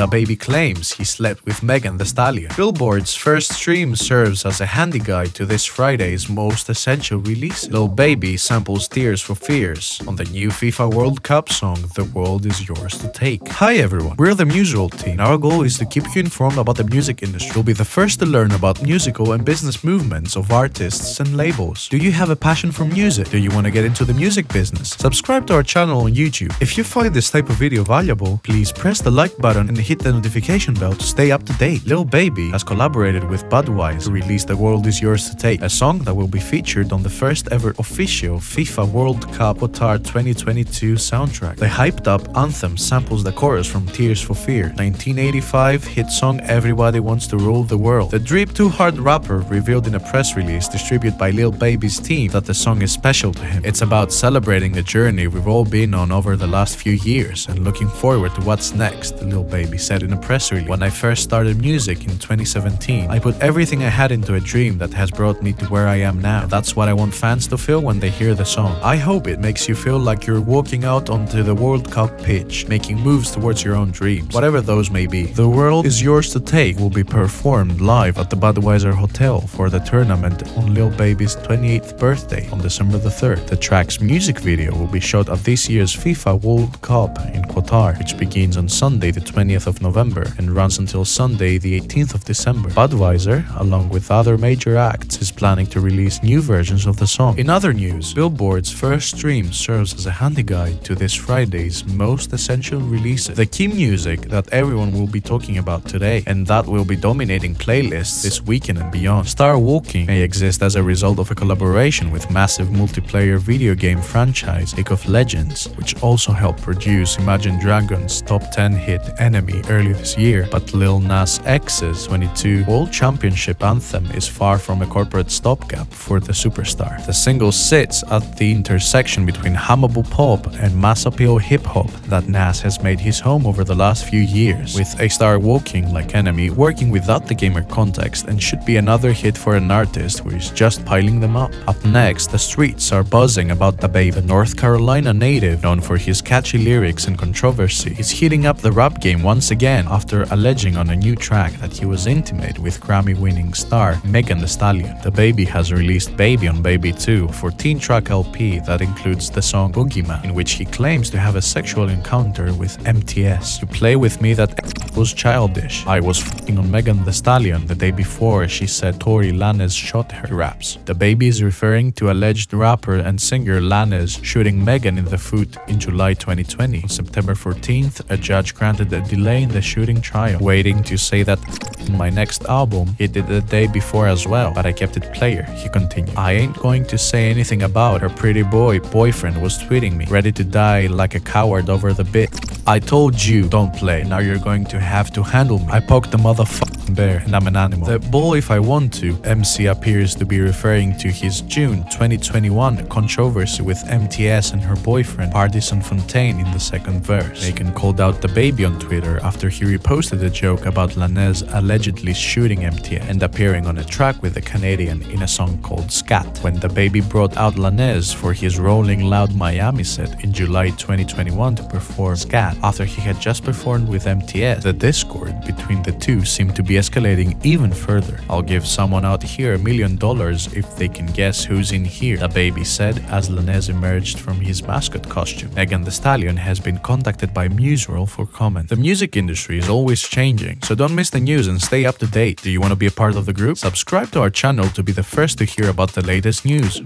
DaBaby claims he slept with Megan Thee Stallion. Billboard's first stream serves as a handy guide to this Friday's most essential release. Lil Baby samples Tears for Fears on the new FIFA World Cup song The World Is Yours to Take. Hi everyone, we're the Museroll team. Our goal is to keep you informed about the music industry. We'll be the first to learn about musical and business movements of artists and labels. Do you have a passion for music? Do you want to get into the music business? Subscribe to our channel on YouTube. If you find this type of video valuable, please press the like button and hit the notification bell to stay up to date. Lil Baby has collaborated with Budweiser to release The World Is Yours to Take, a song that will be featured on the first ever official FIFA World Cup Qatar 2022 soundtrack. The hyped up anthem samples the chorus from Tears for Fears, 1985 hit song Everybody Wants to Rule the World. The Drip Too Hard rapper revealed in a press release distributed by Lil Baby's team that the song is special to him. It's about celebrating the journey we've all been on over the last few years and looking forward to what's next, Lil Baby said in a press release. When I first started music in 2017, I put everything I had into a dream that has brought me to where I am now. That's what I want fans to feel when they hear the song. I hope it makes you feel like you're walking out onto the World Cup pitch, making moves towards your own dreams, whatever those may be. The World is Yours to Take will be performed live at the Budweiser Hotel for the tournament on Lil Baby's 28th birthday on December the 3rd. The track's music video will be shot at this year's FIFA World Cup in Qatar, which begins on Sunday the 20th of November and runs until Sunday the 18th of December. Budweiser, along with other major acts, is planning to release new versions of the song. In other news, Billboard's first stream serves as a handy guide to this Friday's most essential releases. The key music that everyone will be talking about today and that will be dominating playlists this weekend and beyond. Star Walkin' may exist as a result of a collaboration with massive multiplayer video game franchise League of Legends, which also helped produce Imagine Dragons' top 10 hit Enemy early this year. But Lil Nas X's 22 World Championship anthem is far from a corporate stopgap for the superstar. The single sits at the intersection between hummable pop and mass appeal hip hop that Nas has made his home over the last few years, with A Star Walkin' like Enemy working without the gamer context and should be another hit for an artist who is just piling them up. Up next, the streets are buzzing about the North Carolina native known for his catchy lyrics and controversy, is heating up the rap game once again after alleging on a new track that he was intimate with Grammy-winning star Megan Thee Stallion. DaBaby has released Baby on Baby 2, 14-track LP that includes the song Boogeyman, in which he claims to have a sexual encounter with MTS. You play with me that was childish. I was f***ing on Megan Thee Stallion the day before she said Tory Lanez shot her raps. DaBaby is referring to alleged rapper and singer Lanez shooting Megan in the foot in July 2020. On September 14th, a judge granted a delay in the shooting trial, waiting to say that in my next album, he did the day before as well, but I kept it player, he continued. I ain't going to say anything about her pretty boy boyfriend was tweeting me, ready to die like a coward over the bit. I told you, don't play, now you're going to have to handle me. I poked the motherfucking bear and I'm an animal. The ball if I want to, MC appears to be referring to his June 2021 controversy with MTS and her boyfriend, Pardison Fontaine in the second verse. Megan called out DaBaby on Twitter after he reposted a joke about Lanez allegedly shooting MTS and appearing on a track with the Canadian in a song called Scat. When DaBaby brought out Lanez for his Rolling Loud Miami set in July 2021 to perform Scat after he had just performed with MTS, the discord between the two seemed to be escalating even further. I'll give someone out here a million dollars if they can guess who's in here, DaBaby said as Lanez emerged from his mascot costume. Megan Thee Stallion has been contacted by Museroll for comment. The music industry is always changing, so don't miss the news and stay up to date. Do you want to be a part of the group? Subscribe to our channel to be the first to hear about the latest news.